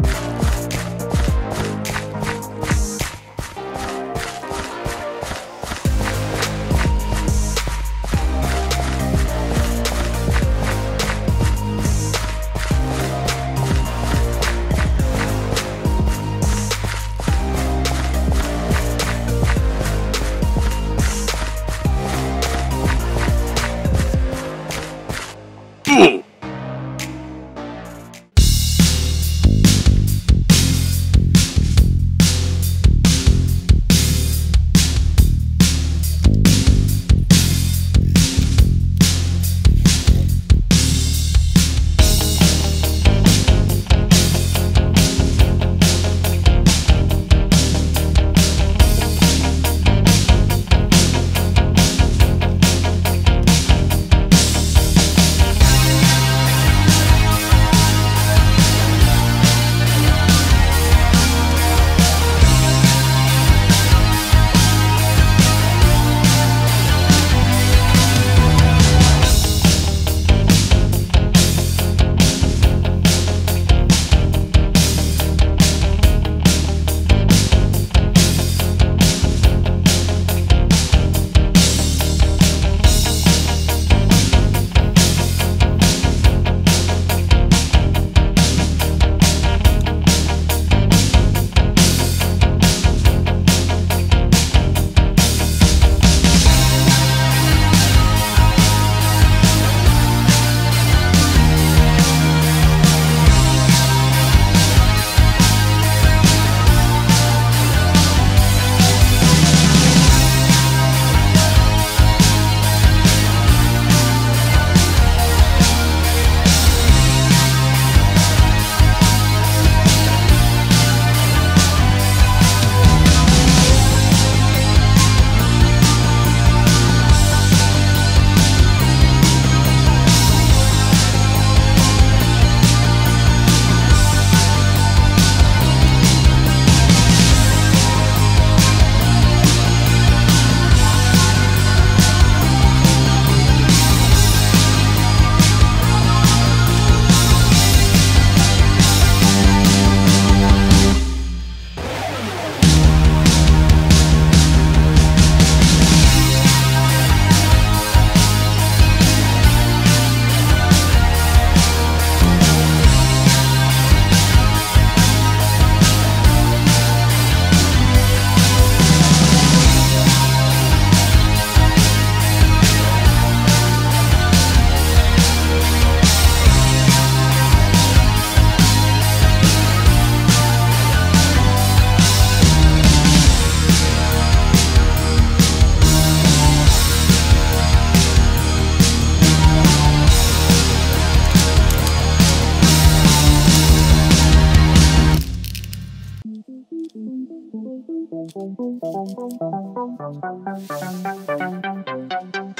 Bye. Thank you.